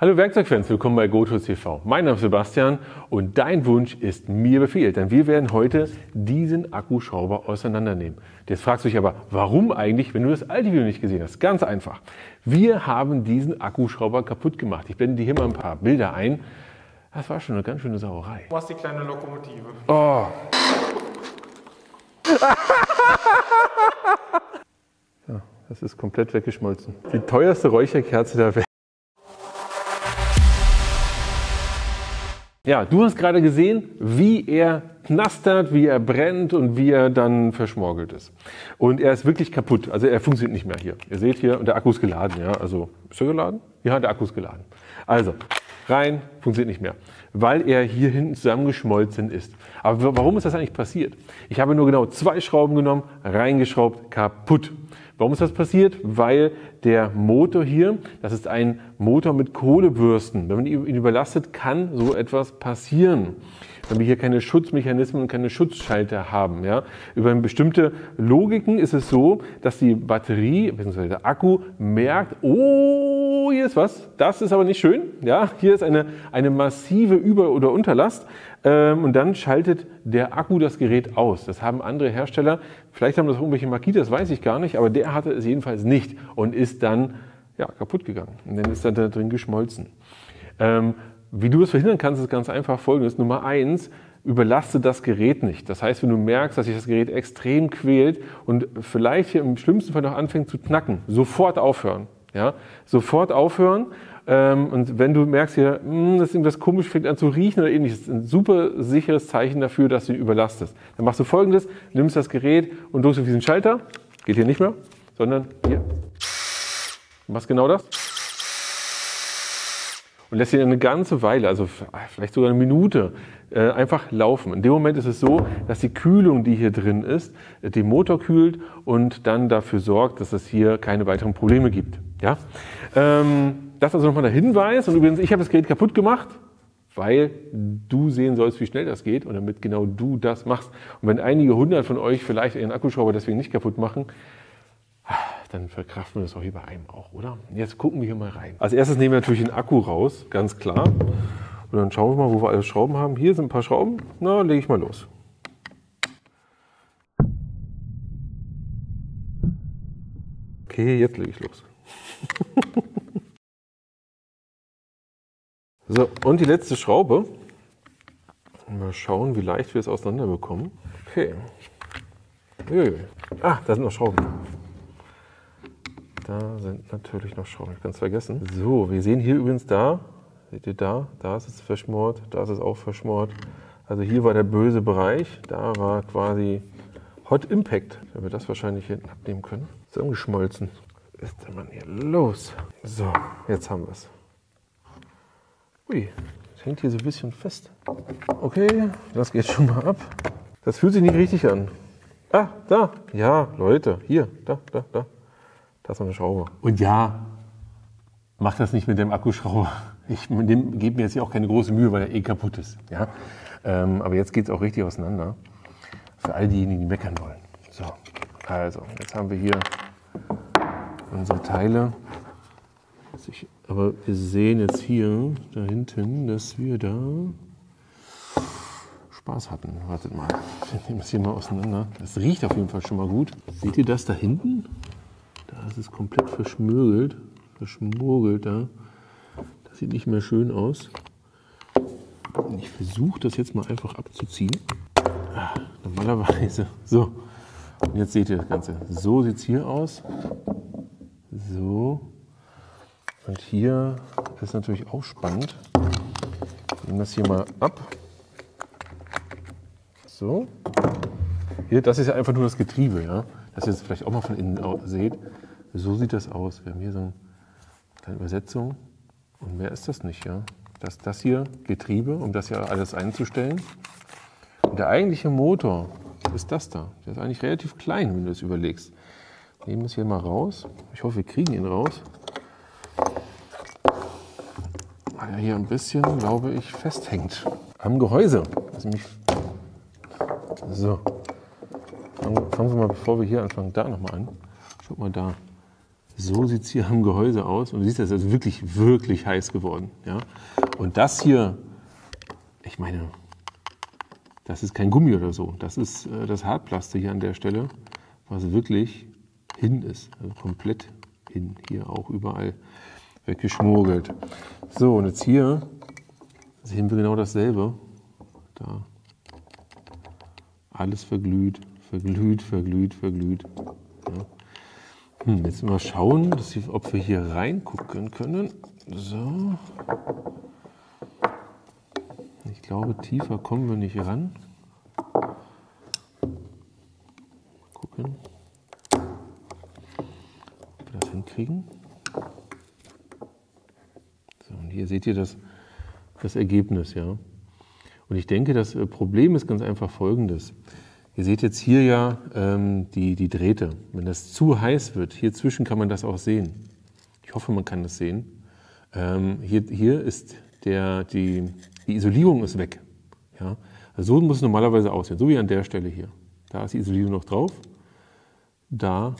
Hallo Werkzeugfans, willkommen bei GoTools TV. Mein Name ist Sebastian und dein Wunsch ist mir Befehl, denn wir werden heute diesen Akkuschrauber auseinandernehmen. Jetzt fragst du dich aber, warum eigentlich, wenn du das alte Video nicht gesehen hast? Ganz einfach. Wir haben diesen Akkuschrauber kaputt gemacht. Ich blende dir hier mal ein paar Bilder ein. Das war schon eine ganz schöne Sauerei. Du hast die kleine Lokomotive. Oh. Das ist komplett weggeschmolzen. Die teuerste Räucherkerze der Welt. Ja, du hast gerade gesehen, wie er knastert, wie er brennt und wie er dann verschmorgelt ist. Und er ist wirklich kaputt. Also er funktioniert nicht mehr hier. Ihr seht hier, und der Akku ist geladen. Ja, also ist er geladen? Ja, der Akku ist geladen. Also rein, funktioniert nicht mehr, weil er hier hinten zusammengeschmolzen ist. Aber warum ist das eigentlich passiert? Ich habe nur genau zwei Schrauben genommen, reingeschraubt, kaputt. Warum ist das passiert? Weil der Motor hier, das ist ein Motor mit Kohlebürsten. Wenn man ihn überlastet, kann so etwas passieren. Wenn wir hier keine Schutzmechanismen und keine Schutzschalter haben. Ja. Über bestimmte Logiken ist es so, dass die Batterie bzw. der Akku merkt, oh, hier ist was, das ist aber nicht schön. Ja. Hier ist eine, eine massive Über- oder Unterlast. Ähm, und dann schaltet der Akku das Gerät aus. Das haben andere Hersteller, vielleicht haben das irgendwelche markiert, das weiß ich gar nicht, aber der hatte es jedenfalls nicht und ist dann ja, kaputt gegangen. Und dann ist er da drin geschmolzen. Ähm, wie du das verhindern kannst, ist ganz einfach folgendes. Nummer eins, überlaste das Gerät nicht. Das heißt, wenn du merkst, dass sich das Gerät extrem quält und vielleicht hier im schlimmsten Fall noch anfängt zu knacken, sofort aufhören. Ja? Sofort aufhören ähm, und wenn du merkst hier, hm, das ist irgendwas komisch, fängt an zu riechen oder ähnliches, ein super sicheres Zeichen dafür, dass du ihn überlastest. Dann machst du folgendes, nimmst das Gerät und drückst auf diesen Schalter, geht hier nicht mehr, sondern hier. Machst genau das. Und lässt ihn eine ganze Weile, also vielleicht sogar eine Minute, äh, einfach laufen. In dem Moment ist es so, dass die Kühlung, die hier drin ist, den Motor kühlt und dann dafür sorgt, dass es hier keine weiteren Probleme gibt. Ja? Ähm, das also nochmal der Hinweis. Und übrigens, ich habe das Gerät kaputt gemacht, weil du sehen sollst, wie schnell das geht und damit genau du das machst. Und wenn einige hundert von euch vielleicht ihren Akkuschrauber deswegen nicht kaputt machen, dann verkraften wir das auch hier bei einem auch, oder? Jetzt gucken wir hier mal rein. Als erstes nehmen wir natürlich den Akku raus, ganz klar. Und dann schauen wir mal, wo wir alle Schrauben haben. Hier sind ein paar Schrauben. Na, lege ich mal los. Okay, jetzt lege ich los. So, und die letzte Schraube. Mal schauen, wie leicht wir es auseinander bekommen. Okay. Ah, da sind noch Schrauben. Da sind natürlich noch Schrauben. Ich ganz vergessen. So, wir sehen hier übrigens da, seht ihr da, da ist es verschmort, da ist es auch verschmort. Also hier war der böse Bereich, da war quasi Hot Impact. Wenn wir das wahrscheinlich hinten abnehmen können. Zusammengeschmolzen. Was ist denn man hier los? So, jetzt haben wir es. Ui, das hängt hier so ein bisschen fest. Okay, das geht schon mal ab. Das fühlt sich nicht richtig an. Ah, da. Ja, Leute, hier, da, da, da. Da ist eine Schraube. Und ja, mach das nicht mit dem Akkuschrauber. Ich gebe mir jetzt hier auch keine große Mühe, weil er eh kaputt ist. Ja? Ähm, aber jetzt geht es auch richtig auseinander. Für all diejenigen, die meckern wollen. So, also, jetzt haben wir hier unsere Teile. Ich, aber wir sehen jetzt hier da hinten, dass wir da Spaß hatten. Wartet mal, wir nehmen das hier mal auseinander. Das riecht auf jeden Fall schon mal gut. Seht ihr das da hinten? Da ist komplett verschmögelt, verschmurgelt da. Das sieht nicht mehr schön aus. Und ich versuche das jetzt mal einfach abzuziehen. Ah, normalerweise. So. Und jetzt seht ihr das Ganze. So sieht es hier aus. So. Und hier ist natürlich auch spannend. Ich nehme das hier mal ab. So. Hier, das ist ja einfach nur das Getriebe, ja. Das ihr jetzt vielleicht auch mal von innen seht. So sieht das aus. Wir haben hier so eine kleine Übersetzung. Und mehr ist das nicht, ja. Das, das hier Getriebe, um das ja alles einzustellen. Und der eigentliche Motor ist das da. Der ist eigentlich relativ klein, wenn du es überlegst. Nehmen wir es hier mal raus. Ich hoffe, wir kriegen ihn raus. Weil er hier ein bisschen, glaube ich, festhängt. Am Gehäuse. So. Fangen wir mal, bevor wir hier anfangen, da nochmal an. Schaut mal da. So sieht es hier am Gehäuse aus. Und du siehst, das ist wirklich, wirklich heiß geworden. Ja? Und das hier, ich meine, das ist kein Gummi oder so. Das ist äh, das Hartplaste hier an der Stelle, was wirklich hin ist. Also komplett hin. Hier auch überall weggeschmugelt. So, und jetzt hier sehen wir genau dasselbe. Da. Alles verglüht, verglüht, verglüht, verglüht. Hm, jetzt mal schauen, dass, ob wir hier reingucken können. So. Ich glaube, tiefer kommen wir nicht ran. Mal gucken, ob wir das hinkriegen. So, und hier seht ihr das, das Ergebnis, ja. Und ich denke, das äh, Problem ist ganz einfach folgendes. Ihr seht jetzt hier ja ähm, die, die Drähte. Wenn das zu heiß wird, hier zwischen kann man das auch sehen. Ich hoffe, man kann das sehen. Ähm, hier, hier ist der, die, die Isolierung ist weg. Ja? Also so muss es normalerweise aussehen, so wie an der Stelle hier. Da ist die Isolierung noch drauf. Da,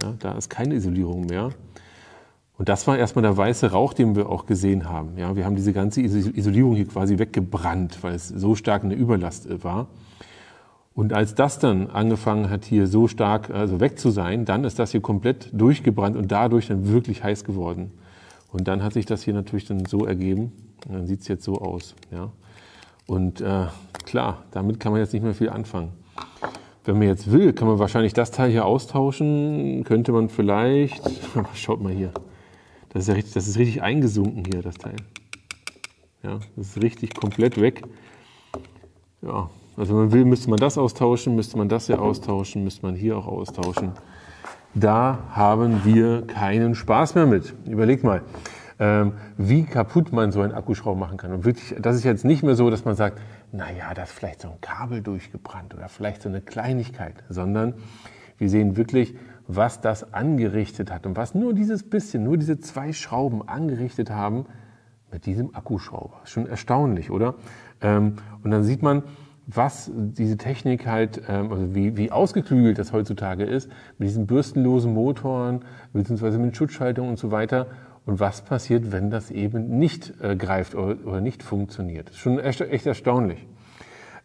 ja, da ist keine Isolierung mehr. Und das war erstmal der weiße Rauch, den wir auch gesehen haben. Ja, wir haben diese ganze Isolierung hier quasi weggebrannt, weil es so stark eine Überlast äh, war. Und als das dann angefangen hat, hier so stark also weg zu sein, dann ist das hier komplett durchgebrannt und dadurch dann wirklich heiß geworden. Und dann hat sich das hier natürlich dann so ergeben. Und dann sieht es jetzt so aus. Ja. Und äh, klar, damit kann man jetzt nicht mehr viel anfangen. Wenn man jetzt will, kann man wahrscheinlich das Teil hier austauschen. Könnte man vielleicht, schaut mal hier, das ist, ja richtig, das ist richtig eingesunken hier, das Teil. Ja, das ist richtig komplett weg. Ja, also wenn man will, müsste man das austauschen, müsste man das hier austauschen, müsste man hier auch austauschen. Da haben wir keinen Spaß mehr mit. Überlegt mal, ähm, wie kaputt man so einen Akkuschrauber machen kann. Und wirklich, das ist jetzt nicht mehr so, dass man sagt, naja, da ist vielleicht so ein Kabel durchgebrannt oder vielleicht so eine Kleinigkeit, sondern wir sehen wirklich, was das angerichtet hat und was nur dieses bisschen, nur diese zwei Schrauben angerichtet haben mit diesem Akkuschrauber. Schon erstaunlich, oder? Ähm, und dann sieht man, was diese Technik halt, ähm, also wie, wie ausgeklügelt das heutzutage ist, mit diesen bürstenlosen Motoren, beziehungsweise mit Schutzschaltung und so weiter. Und was passiert, wenn das eben nicht äh, greift oder, nicht funktioniert? Schon echt erstaunlich.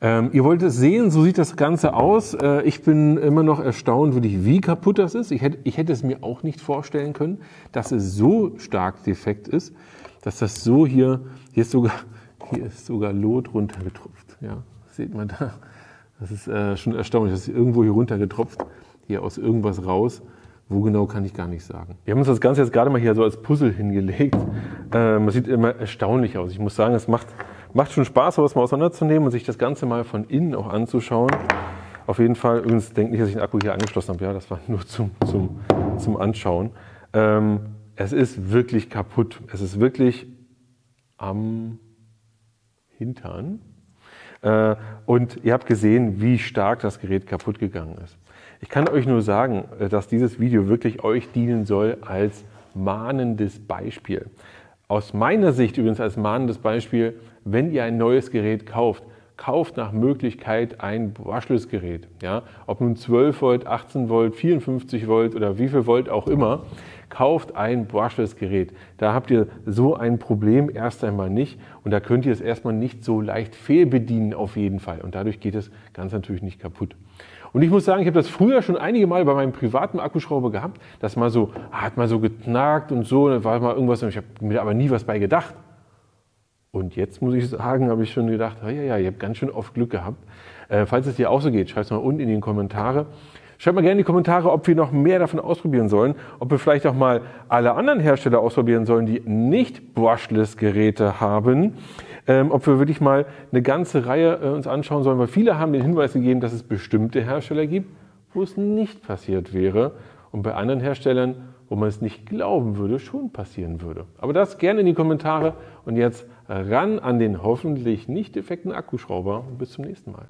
Ähm, ihr wollt es sehen, so sieht das Ganze aus. Äh, ich bin immer noch erstaunt, wirklich, wie kaputt das ist. Ich hätte, ich hätte es mir auch nicht vorstellen können, dass es so stark defekt ist, dass das so hier, hier ist sogar, hier ist sogar Lot runtergetropft. Ja, Seht man da? Das ist äh, schon erstaunlich. Das ist irgendwo hier runtergetropft, hier aus irgendwas raus. Wo genau kann ich gar nicht sagen. Wir haben uns das Ganze jetzt gerade mal hier so als Puzzle hingelegt. Ähm, das sieht immer erstaunlich aus. Ich muss sagen, es macht, macht schon Spaß, sowas mal auseinanderzunehmen und sich das Ganze mal von innen auch anzuschauen. Auf jeden Fall, übrigens denkt nicht, dass ich den Akku hier angeschlossen habe. Ja, das war nur zum, zum, zum Anschauen. Ähm, es ist wirklich kaputt. Es ist wirklich am Hintern. Äh, und ihr habt gesehen, wie stark das Gerät kaputt gegangen ist. Ich kann euch nur sagen, äh, dass dieses Video wirklich euch dienen soll als mahnendes Beispiel. Aus meiner Sicht übrigens als mahnendes Beispiel, wenn ihr ein neues Gerät kauft, kauft nach Möglichkeit ein Brushless-Gerät. Ja? Ob nun 12 Volt, 18 Volt, 54 Volt oder wie viel Volt auch immer kauft ein Brushless-Gerät. Da habt ihr so ein Problem erst einmal nicht und da könnt ihr es erstmal nicht so leicht fehlbedienen auf jeden Fall und dadurch geht es ganz natürlich nicht kaputt. Und ich muss sagen, ich habe das früher schon einige Mal bei meinem privaten Akkuschrauber gehabt, das mal so, hat mal so geknackt und so, da war mal irgendwas, ich habe mir aber nie was bei gedacht. Und jetzt muss ich sagen, habe ich schon gedacht, ja, ja, ihr habt ganz schön oft Glück gehabt. Äh, falls es dir auch so geht, schreibt es mal unten in die Kommentare. Schreibt mal gerne in die Kommentare, ob wir noch mehr davon ausprobieren sollen, ob wir vielleicht auch mal alle anderen Hersteller ausprobieren sollen, die nicht Brushless-Geräte haben. Ähm, ob wir wirklich mal eine ganze Reihe äh, uns anschauen sollen, weil viele haben den Hinweis gegeben, dass es bestimmte Hersteller gibt, wo es nicht passiert wäre und bei anderen Herstellern, wo man es nicht glauben würde, schon passieren würde. Aber das gerne in die Kommentare und jetzt ran an den hoffentlich nicht defekten Akkuschrauber bis zum nächsten Mal.